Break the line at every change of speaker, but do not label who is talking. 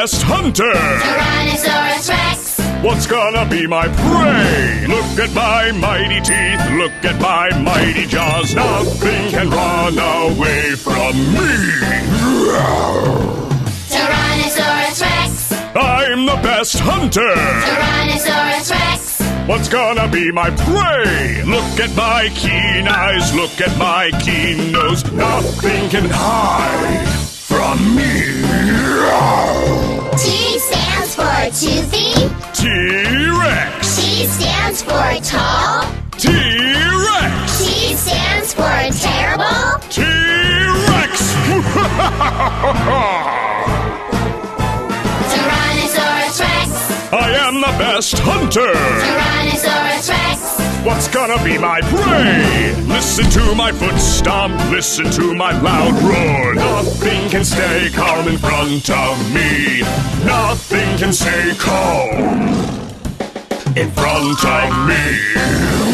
best hunter.
Tyrannosaurus Rex.
What's gonna be my prey? Look at my mighty teeth, look at my mighty jaws. Nothing can run away from me.
Tyrannosaurus Rex.
I'm the best hunter.
Tyrannosaurus Rex.
What's gonna be my prey? Look at my keen eyes, look at my keen nose. Nothing can hide from me.
Stands for tall.
T-Rex!
T stands for terrible.
T-Rex!
Tyrannosaurus Rex.
I am the best hunter!
Tyrannosaurus Rex.
What's gonna be my prey? Listen to my foot stomp, listen to my loud roar. Nothing can stay calm in front of me. Nothing can stay calm in front of me.